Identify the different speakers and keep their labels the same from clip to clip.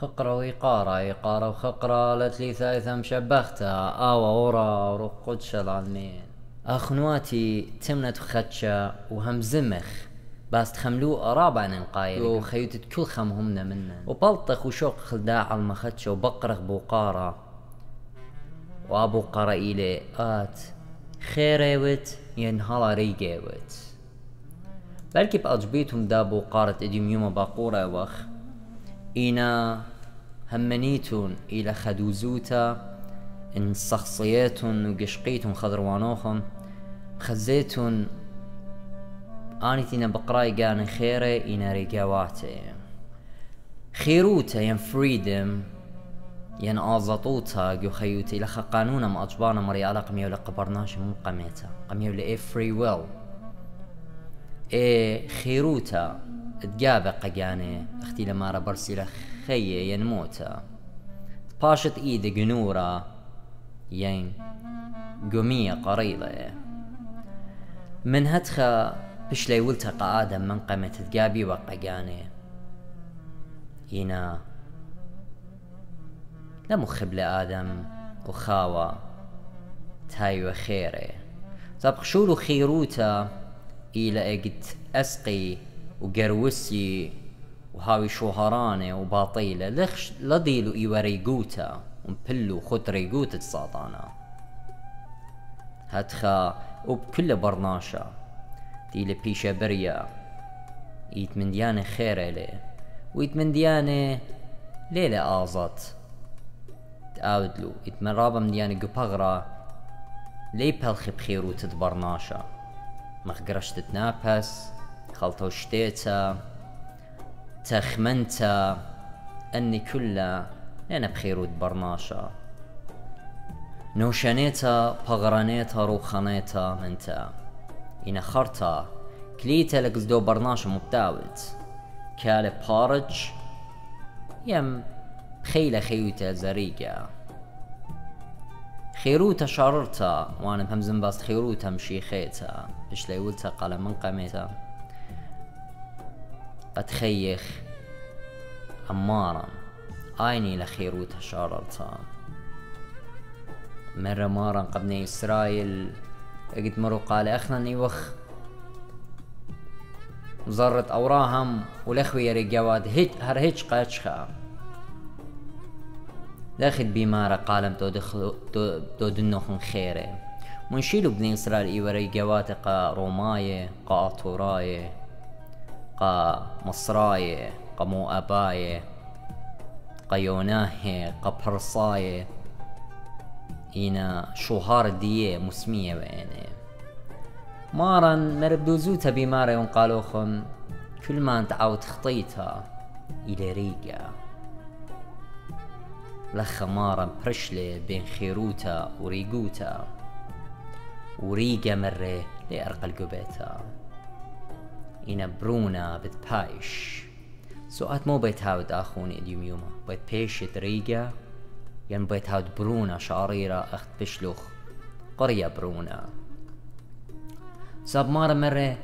Speaker 1: خقرة وإيقارة إيقارة وخقرة لتلي ثالثة مشبختها آوى ورا وروق قدش العلمين أخنواتي تمنت وخدشة وهم زمخ. بس تخملو رابع نقايل وخيوتت كل خمهمنا منا وبلطخ وشوق خلداع المخدشة وبقرخ بوقارة وابو قرائيلي آت خيريوت ينهلا ريجيوت بلكي بأجبيتهم دابو قارة إديم يوم باقورة وخ. إينا همنيتون إلى خدوزوتا إن شخصياتون وقشقيتون خضروانوخن خزيتون آني تينا بقراي قان خيري إينا ريقاواتي خيروتا ين فريدم ين آزطوتا جو خيوتي لخا قانونا ما أجبانا مري على قميو لقبرناش من قميتا قميو لإيه فري ويل. إيه خيروتا تقابق قياني أختي لما ربرسي خيه ينموتا باشت ايد جنورة ين قومية قريضة. من هتخا بشلي ولتقى آدم من قمة تقابي وقياني ينا مخب لآدم وخاوة تاي وخيري طب خشولو خيروتا إلى اجت أسقي وقروسي وهاوي شوهرانة وباطيلة لخش لضيلو إيوا ريقوتا ومبلو خد ريقوتا تساطانا. هتخا وبكل برناشا ديلي بيشا بريا إيت من ديانة خير لي ويت من ديانة ليلة آزت تآودلو إيت من رابا من ديانة قبغرة لي بلخي بخيرو تدبرناشا مخقرش تتنافس خلطة شتيتا تخمنتا أني كلها أنا بخير برناشا نوشانيتا بغرانيتا روخانيتا منتا. إنا خرتا كليتا لقزدو برناشا مبتاوت. كالي بارج يم خيلة خيوتا زريقة. خيروتا شاررتا وأنا بهمزن باست خيروتا مشيخيتا. بش ليولتا قال من قميتا. قد خيخ أمارا آيني لخيروتا شاررتا مرة مارا قبني إسرائيل. قد مرو قال أخنني وخ زرت أوراهم ولخوي يري جواد هيج هر هيج قاتشخا. داخل بمارة قالم تو دخل تو, دنوخن خيره. منشيلو بني إسرائيل إيوري جوات قا روماية قا أطوراية قا مصراية قا مؤاباية قا يوناهي قا برصاية إينا شوهار دية مسمية بيني مارا مربدوزوتا بمارا ينقالوخن كل ما انت عاود خطيتها إلى ريقا لخ مارا برشلي بين خيروتا وريقوتا وريقا مرة لأرقى القبيتا إنا برونا بتبايش سؤات مو بيت هاود آخوني اليوم يوما بيت بيشت ريقا ين بيت هاود برونا شعريرة أخت بشلوخ قرية برونا صاب مرة مرة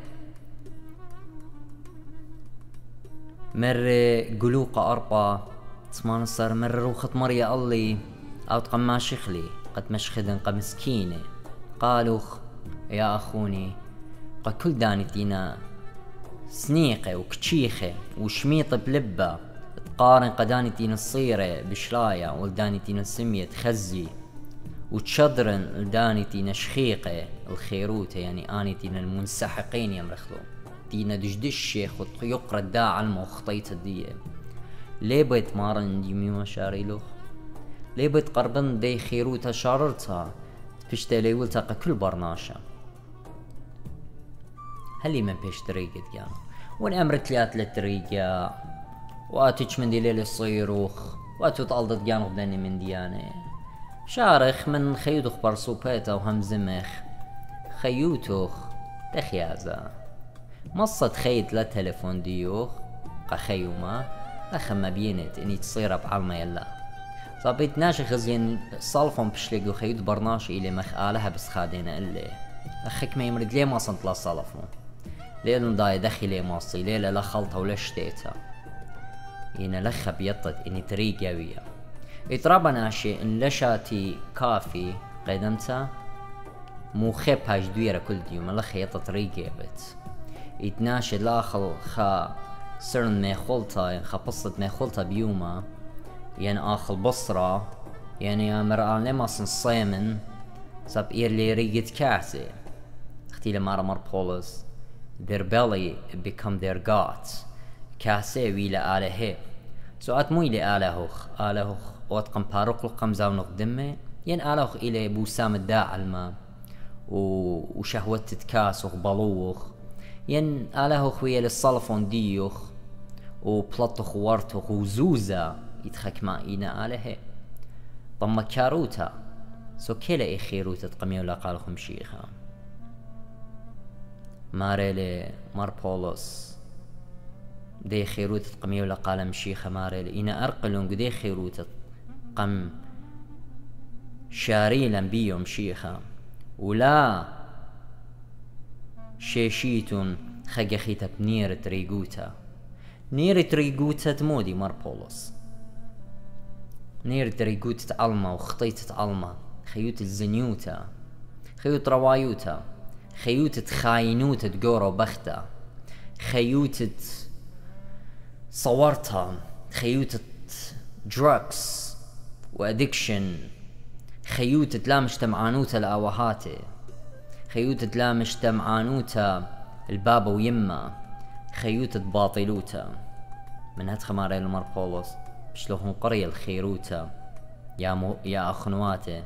Speaker 1: مرة قلوقة أربعة تسمان صار مرة روخت مريا الله أو تقما شخلي قد مشخدن قمسكينة قالوخ يا أخوني قد كل داني دينا سنيقة وكتشيخة وشميطة بلبة تقارن قداني دينا الصيرة بشلاية ولداني دينا سمية تخزي وتشدرن لداني دينا شخيقة الخيروتة يعني آني دينا المنسحقين يمرخلو دينا دشدش يقرأ الداع المخطيطة دي ليه بيت مارن ديمي مشاريلوخ ليه بيت قربن دي خيروتا شاررتا؟ بشتا ليول تاقا كل برناشا هلي من بيش طريقة يا؟ وان أمر تلات للطريقة واتش من دي ليل الصيروخ واتو تالدت جانو بدني من دياني. شارخ من خيوتوخ برسوبيتا وهم زمخ خيوتوخ تخيازا. مصت خيط لا تلفون ديوخ قخيوما أخما بينت إني تصير بعلمة يلا. صابيت ناشي خزين صالفهم بشليقو خيوت برناش إلي مخ آلها بس خادينا إلي. أخك ما يمرد ليه ما صنت لا صالفو ليه داي دخي ليه ماصي ليه؟ لا خلطة ولا شتيتا إن لخ بيطت إني طريق قوية. إطرابنا شيء إن لشاتي كافي قدمتا مو خيب هاش دويرة كل ديوم لخ يطت طريق يبت يتناشد لاخل خا سرن ميخولتا خا بصت ميخولتا بيوما ين آخل بصرة يعني أمر لمس صيمن سب إيرلي ريجت كاسي أختي لما مر بولس. Their belly become their gods. كاسي ويلا آله سو ات مو إلى آلهوخ آلهوخ وات قم باروق قم زاو نقدمه ين آلهوخ إلى بوسام الداع الما وشهوة تتكاسوخ بلوخ ين آلهوخ ويا للصلفون ديوخ وبلطخ ورتخ وزوزا يتخك ما إينا آله طم كاروتا سو كلا إي خيروتا تقميو لا قالخم شيخا ماريلي مار بولوس. دي خيروت تقميو لا قال مشيخا ماريلي إنا أرقلون دي خيروت قم شاريلا بيو مشيخا ولا شيشيتون خجخيتا بنير تريجوتا نير تريجوتا تمودي مار بولوس. نير تريجوت تعلمة وخطيت تعلمة خيوت الزنيوتا. خيوت روايوتا. خيوت خاينوتا تقورو بختا خيوت صورتها خيوت دراكس وادكشن خيوت تلامش تمعانوتا الآوهاتي خيوت تلامش تمعانوتا البابا ويما خيوت باطلوتا من هاد خماري المرقولوس بشلوهن قرية الخيروتا يا مو يا أخنواتي؟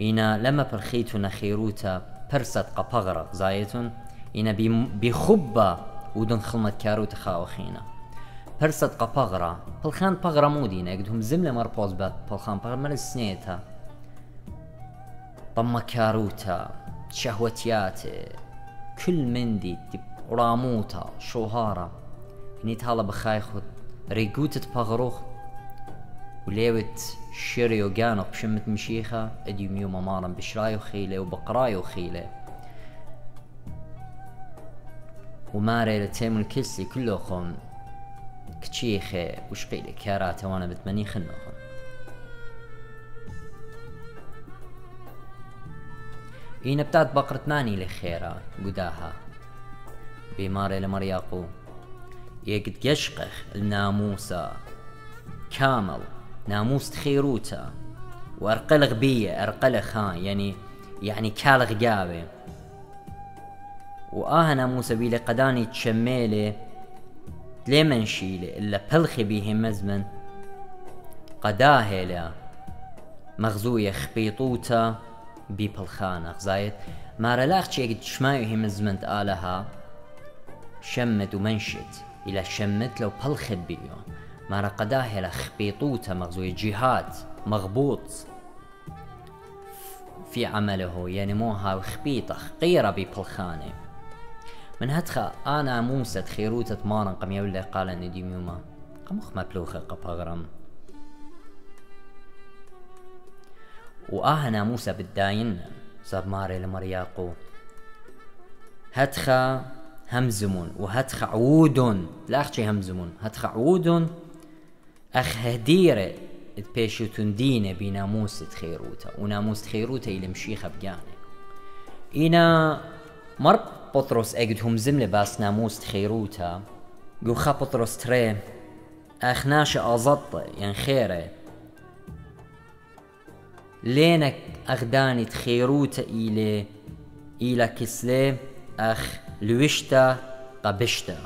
Speaker 1: إنا لما برخيتنا خيروتا برست قبغرة زايتون إنا بخبة ودن خلمت كاروتا خاوخينا برست قبغرة بلخان بغرة مودينا قدهم زملة مربوز بات بلخان بغرة مال سنيتا. طم كاروتا شهوتياتي كل مندي راموتا شوهارة. نيت هلا بخايخوت ريقوتة بغروخ وليوت شيري وقانق بشمت مشيخة اديو ميو ممارا بشراي وخيلة وبقراي وخيلة. وماري لتيم الكسلي كلهم كتشيخة وشقيلة كاراتة وأنا بتمني خنوخم إينا بتاعت بقرة ماني لخيرة قداها. بماري لمرياقو يقد يشقخ الناموسة كامل. ناموس تخيروتا وارقلغ بيه ارقلغ ها يعني يعني كالغ قابي وآه ناموس بيلي قداني تشميلي ليه منشيلي إلا بلخي بيه مزمن. قداهي مغزوية خبيطوتا بي بلخانة زايد ما رلاخ تشيك تشمايو هي مزمنت آلها شمت ومنشت إلى شمت لو بلخب بيو. ما رقداه إلى خبيطوته مغزوي جهات مغبوط. في عمله يعني موها وخبيطة خقيرة ببلخانة من هتخا أنا موسى تخيروتة مارن قم يولي قال أن ديميوما قمخ مبلوخة قبغرم وآهنا موسى بالداين صاب ماري لمرياقو هتخا همزمون وهتخ عودون لا أخشي همزمون. هتخ عودون أخ هديرة تبيشوتون دينه بناموس تخيروتا وناموس تخيروتا إلى مشيخة بجانه إنا مر بطرس أجد هم زملة باس ناموس تخيروتا جو بطرس تري أخ ناشا أزط يعني خيره. لينك أخداني تخيروتا إلى إلى كسلي أخ لويشتا قبشتا.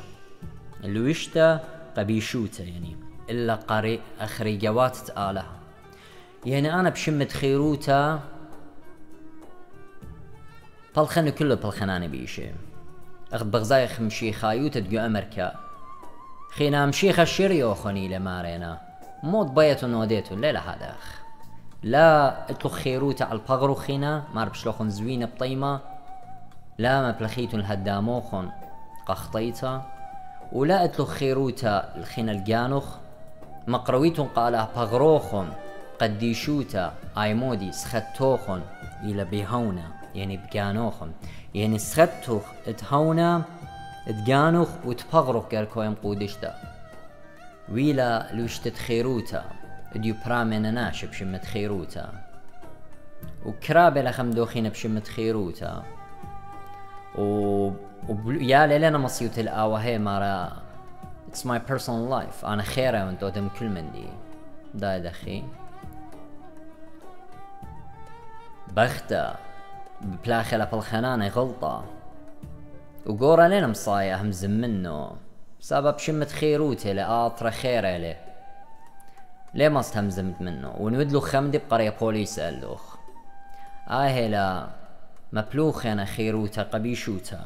Speaker 1: لويشتا قبيشوتا يعني. إلا قري أخري جوات تآلها يعني أنا بشمت خيروتا بلخن كله بلخناني بيشي. أخذ بغزاي خمشي خايوتا تقو أمريكا. خينا مشيخ الشريو خوني لمارينا. موت بيتو نوديتو لا هذا أخ. لا أطلق خيروتا على البغرو خينا مار بشلوخن زوينة بطيمة. لا ما بلخيتون الهداموخن قخطيتا. ولا اتلو خيروتا الخين الجانوخ. مقرويتون قاله بغروخن قديشوتا ايمودي سختوخن إلى بيهونا يعني بجانوخن يعني سختوخ اتهونا تجانوخ وتبغرخ كالكوين قودشتا. ويلا لوشتت خيروتا ديو برامنا ناش بشمت خيروتا وكرابة لخم دوخين بشمت خيروتا و ويا ليلنا مصيوت الآوة هي مارا. It's my personal life. أنا خيرة وانتو دم كل من دي. دا دخي بختا بلاخلة بالخنانة غلطة. وقورا لنا مصايا همزم منه. سبب شمت خيروتي لآطرة خيرة له ليه ما استهمزمت منه؟ ونودلو خمدي بقرية بوليس قالوخ آه لا. مبلوخ أنا خيروتا قبيشوتا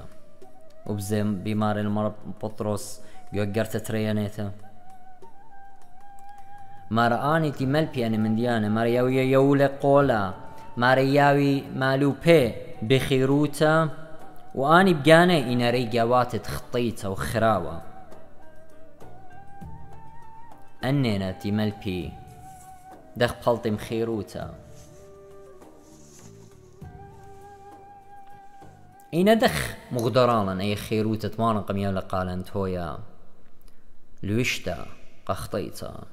Speaker 1: وبزم بمار المر بطرس. يوقرت تريانيتا مرآني تي ملبي أنا من ديانة مرياوي يولي قولا. مرياوي مالو بي بخيروتا واني بقاني إنا ريقاوات تخطيتا وخراوة أنينا تي ملبي دخ بخلطي مخيروتا إنا دخ مغدرالا أي خيروتا تمارن قميان لقالن تويا لوشتا قخطيتا.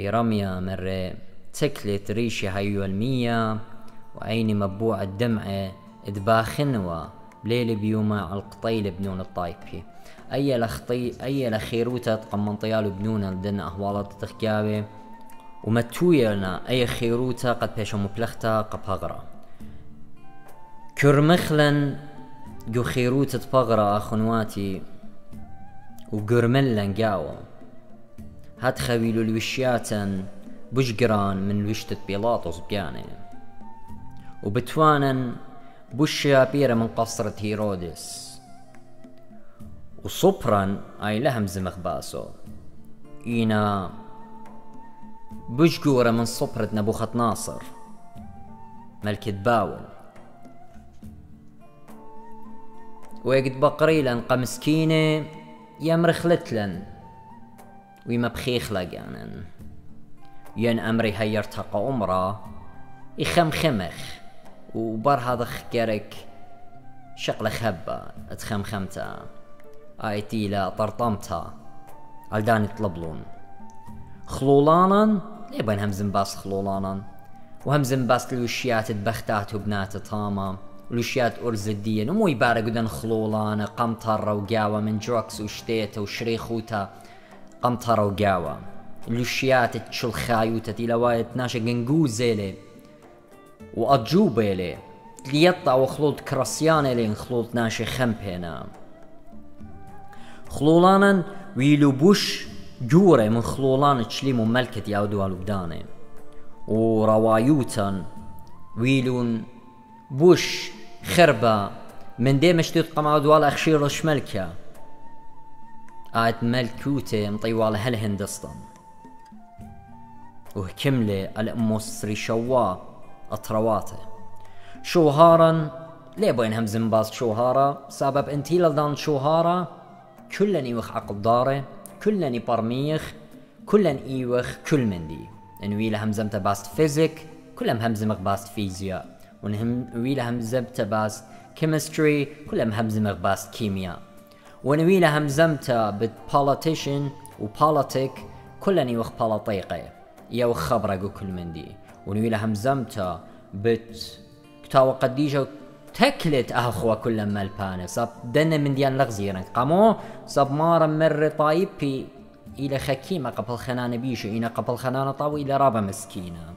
Speaker 1: رمية مرة تكلت ريشي هايو المية وعيني مبوع الدمعة دباخنوا بليل بيوما على القطيل بنون الطايبي أي لخطي أي لخيروتا تقمن طيال بنون لدن أهوالات تخكابي ومتويا لنا أي خيروتا قد بيشا مبلختا قبهغرا كرمخلن جو خيروتا تبغرا أخنواتي وقرملن قاوة هاد خويلو الوشياتن بشقران من وشتة بيلاطس بياني وبتوانن بوشيا بيرة من قصرة هيرودس. وصبرا أي لهم زمخ باسو. إينا بشقورة من صبرة نبوخة ناصر. ملكة باول ويقد بقريلا قمسكينة يمرخلتلن ويما بخيخ لقانن. ين أمري هيرتقى أمرا يخمخمخ وبر خ كرك شقل خبا اتخمخمتا آيتي لا طرطمتا عالداني طلبلون خلولانا يبين همزن باس خلولانا؟ وهمزن باس الوشيات تبختات وبنات طاما ولوشيات أرزدية ومو يبارك قدن خلولانا قمطرة وقاوة من جروكس وشتيتا وشريخوتا قمطرة وقاوة. لوشيات تشل خايوتا تي لوايت ناشا قنقو زيلي وأجوبة لي ليطع وخلوط كراسيانة لين خلوط ناشي خمبينا خلولانا ويلو بوش جورة من خلولان تشليمو ملكة ياودو لبداني وروايوتا ويلون بوش خربة. من دي مشتوت قمع دوال أخشير ملكة. آت ملكوتة مطيوال هالهندستان وهكملة الأموسري شوا أطرواته شوهارا ليه بين هم زنباز شوهارا. سبب انتي لدان شوهارا. كلن ايوخ عقل داره كلن برميخ كلن ايوخ كل من دي. ان ويلا همزمتا باست فيزيك. كلهم همزمك باست فيزياء ونهم ويلا همزمتا باست كيمستري كلهم همزمك باست كيمياء. ونويلا همزمتا بالبوليتيشن وبوليتيك كلن يوخ بوليطيقه يوخ خبره كل من دي. ونويلا همزمتا بت كتاو قديجة تكلت اخوة كل ما البانة صاب دنا من ديان لغزيرن قامو؟ صاب مارا مر طايبي إلى خكيمة قبل خنانة بيشو. إنا قبل خنانة طاو إلى رابا مسكينة.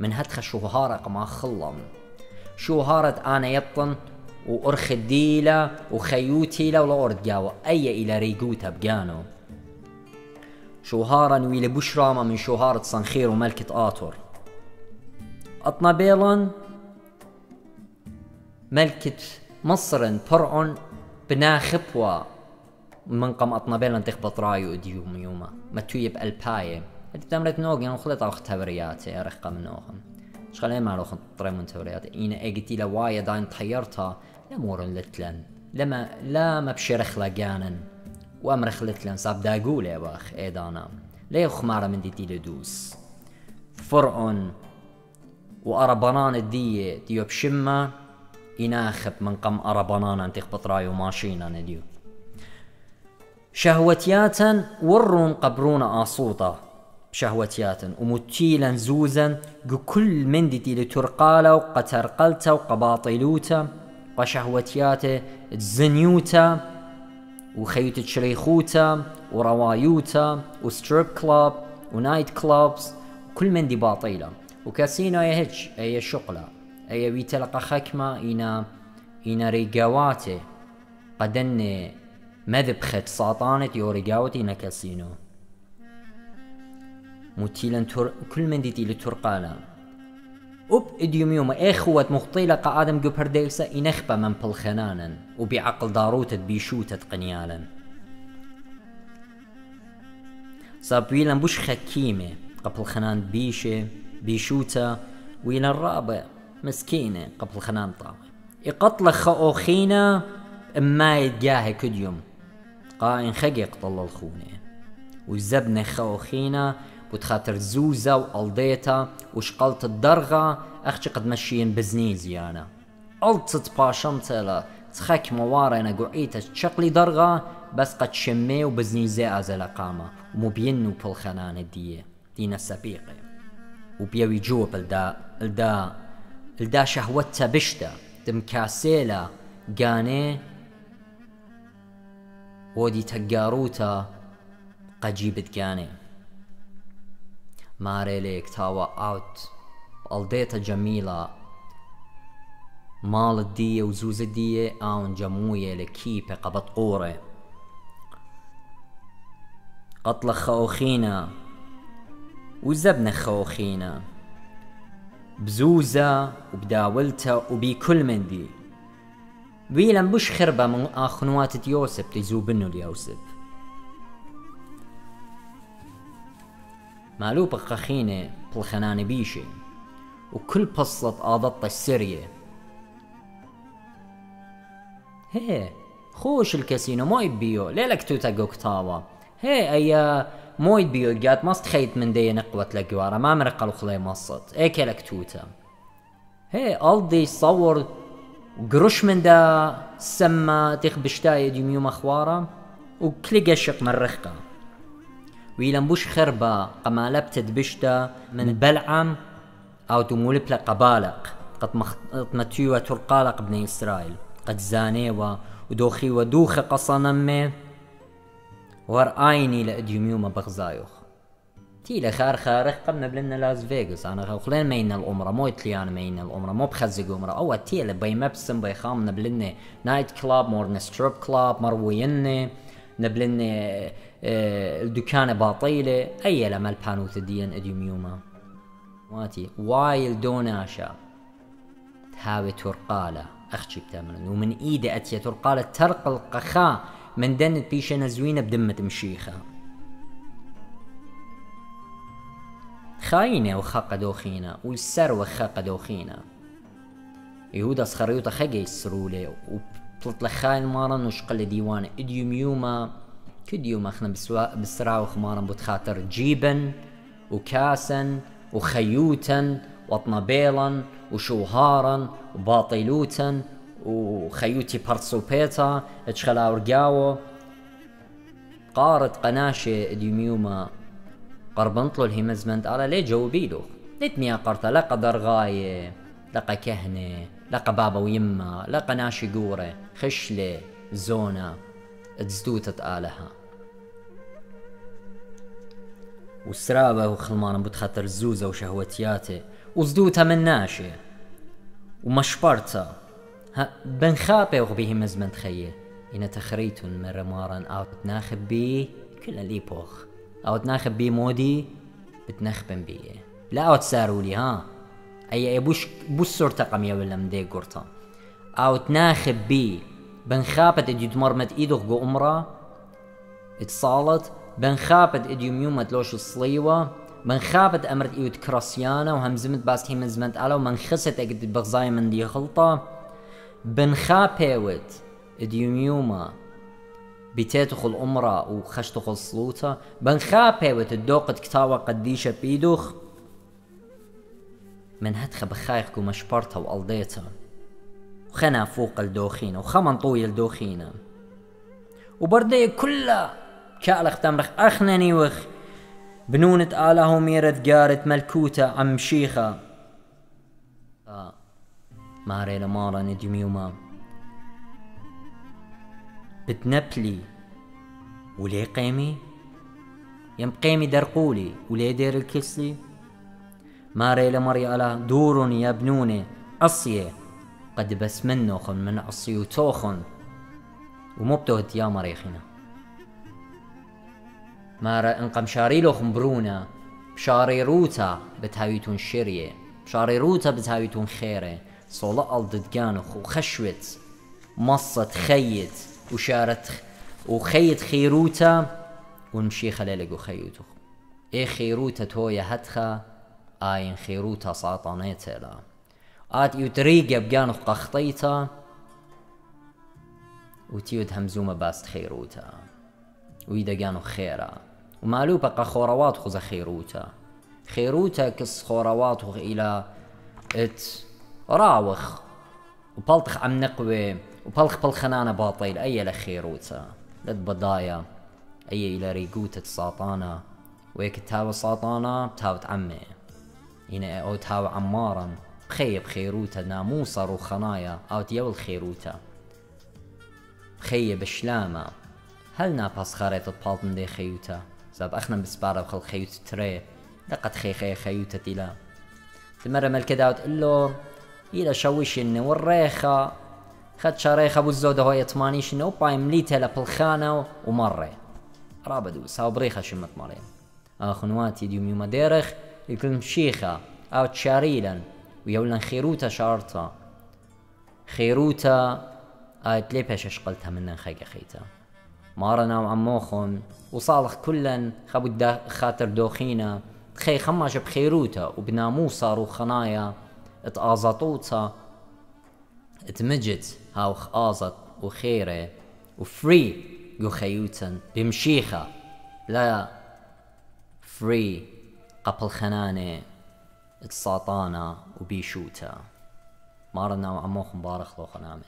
Speaker 1: من هدخ شوهارة قما خلم. شوهارة آنا يطن وأرخ الديلة وخيوتي ولا أرد جاوة. أي إلى ريقوتا بقانو شوهارا ويلي بشرامة من شوهارة صنخير وملكة آتور. أطنابيلون ملكة مصر فرعون بنا خبوة. من قم أطنابيلون تخبط رايو ديوم يوما. ما تويب ألباية. تمرت نوغي نخلط أو اختبرياتي أرخ من نوغم ما لو طري من توريات. إينا إجتي لوايا داين تحيرتها لمور لتلن. لما لا ما بشرخ لقانن وامرخ لتلن. صاب داقول يا باخ ايدانا ليه خمارة من دي لدوس. فرعون وأربانان الدية ديو بشمة. يناخب من قم أربانان انتخ بطرايو ماشينا نديو. شهوتياتا ورون قبرون آصوطة. شهوتياتا ومتيلا زوزا كل مندتي لترقالا وقترقلتا وقباطيلوتا وشهوتياتا زنيوتا وخيوت شريخوتا وروايوتا وستريب كلاب ونايت كلابز كل من دي باطيلة. وكاسينو هيتش أي شقلة أي بيتلقى خكمة إينا إينا ريقاواتي قدن مذبخت ساطانت يو ريقاوتي إينا كاسينو. متيلا تر... كل من دي لترقالا. أب إديوميوما إخوة مخطيلة آدم جو ديلسا إنخبة من بلخنانا وبعقل داروتة بيشوتة قنيالا. صابويلا بوش خكيمة قبل خنان بيشة بيشوتا ويلا الرابع مسكينة قبل خنان طاوة يقتل خأوخينا إما يتجاهي كديوم. قائن خقي يقتل الخونة وزبنا خأوخينا وتخاطر زوزة وقلديتا وشقلت الدرغة أختي قد مشيين بزني زيانة قلت باشمت لا تخاك موارنا قعيتا تشقلي درغة بس قد شمي وبزني زي أزل قامة ومبينو بالخنانة دي دينا سبيقة وبيوي جوا بلدا الدا الدا شهوتا بشتا. دم كاسيلا قاني ودي تقاروتا قجيبت قاني. ماريليك تاوا اوت. ألديتا جميلة. مال الدية وزوز الدية آون جموية لكيبة قبط قورة. قتل خوخينا وزبنا خوخينا بزوزة وبكل من دي. بيلم بش خربة من آخنوات يوسف تزوبنو ليوسف. مالو بقخينة بالخنان بيشي وكل بصلة آضط السرية هي خوش الكاسينو مو يبيو ليلك توتا قوكتاوا هي ايا مو يبيو جات ماست خيت من دي نقوة لقوارا ما مرقلو خلي مصت ايك لك توتا. هي الدي صور قرش من دا سما تخبشتاي ديميوم اخوارا وكلي قشق من رخقه ويلم بوش خربا قمالبت بشتا من بلعم أو تمولب قبالق قد متيوة ترقالق بني إسرائيل. قد زانيوا ودوخي ودوخ قصنمي ور آيني لأديوميوما بغزايوخ. تيلا خار خارخ قبنا بلنا لاس فيغاس أنا خلين مينا الأمرة. مو تليان مينا الأمرة. مو بخزق أمرة. أو تيلا بي مبسم بي خامنا بلنا نايت كلاب مورنا ستروب كلاب مرويني. نبلن الدكانة باطيلة أي لما البانوث ديان اديوميوما واتي وايل دوناشا. تهاوي ترقالة أخشي بتامن ومن إيدي أتيا ترقالة ترق القخاء من دن بيشنا زوينة بدمة مشيخة خاينة وخاقة دوخينا والسر وخاقة دوخينا يهودا سخريوتا خاقة يسرولي طلت خاين مارن وشقل ديوان اديوم يوما كديوم اخنا بسرا وخمارا بتخاطر جيبا وكاسا وخيوتا وطنبيلا وشوهارا وباطيلوتا وخيوتي بارتسوبيتا قارت قناشة ديوميوما قربنطلو الهيمزمنت على ليه جوبيلو نتميا قرطة لا قدر غاية لقى كهنة لقى بابا ويما لقى ناشي قورة خشلة زونة. تزدوتة آلها وسرابة وخلمان بتخطر الزوزة وشهوتياته وزدوتها من ناشي ومشبرتا. ها بنخابة وغبيه مزمن تخيه إن تخريت من رمارا أو تناخب بي كل اللي بوخ أو تناخب بي مودي بتنخبن بيه لا أو تسارولي ها. أي بوش بوش صورتا قمية ولا مدي قرطة. أو تناخب بي بنخابت اديو تمرمت ايدو جو امرا اتصالت بنخابت اديو ميومت لوش الصليوة بنخابت امرت ايو تكراسيانا وهمزمت باست هي مزمت الا ومنخست اقد بغزاي من دي خلطة بنخابيوت اديو ميوما بتدخل أمرا وخش تدخل صلوتا بنخابي وتدوقت كتاوة قديشة بيدوخ من هتخ بخايخ ومشبرتا وقلديتا وخنا فوق الدوخينة وخمن طوي الدوخينة وبردي كلها كالخ تمرخ أخنني وخ بنونة آله ميرد قارت ملكوتة عم شيخة. آه. ماري لمارا نجمي وما. بتنبلي ولي قيمي؟ يم قيمي درقولي ولي دير الكسلي؟ ماري لمري على دور يا بنوني أصية. قد بس منوخن من أصيو توخن ومو بتوهت يا مريخنا مارا انقم شاريلوخن برونا بشاري روتا بتهاويتون شرية بشاري روتا بتهاويتون خيرة. صولا الددقانخ وخشوت مصت خيت وشارت وخيت خيروتا ونمشي خلالك وخيوتو اي خيروتا تويا هتخا آين خيروتا ساطانيتا آت يتريقا بقانخ قخطيتا وتيود همزومة باست خيروتا ويدا قانو خيرا ومالو بقى خوروات خذ خيروتا خيروتا كس خوروات إلى ات راوخ وبلطخ عم نقوي وبلخ بالخنانة باطيل أي لخيروتا لد بضايا أي إلى ريقوتة ساطانا ويك تاوى ساطانا تاوت عمي هنا أو تاوى عمارا بخي بخيروتا ناموسا روخنايا أو ديو الخيروتا بخي بشلامة هل ناباس خاريت البالتن دي خيوتا؟ زاب أخنا بسبارة بخل خيوت تري. لقد خي خي خيوتا تلا تمرة ملكة داوت إلو. إلى شويش إنه والريخة خد شريخة ابو الزودة هو يطمانيش إنه باي مليتها لبالخانة ومرة رابدو. ساو بريخة شمت مريم آخنواتي ديوم يوم ويولن خيروتا شارتا. خيروتا آيت لي بيش اشقلتها من خيقة خيتا؟ مارنا وعموخن وصالح كلن خبو خاطر دوخينا. خي خماش بخيروتا وبناموسا روخنايا اتآزطوتا اتمجت هاو آزط وخيرة. وفري جو خيوتا بمشيخة. لا فري قبل خنانة. اتساطانا وبيشوتا. مارنا وعموخ مبارك لو خنامن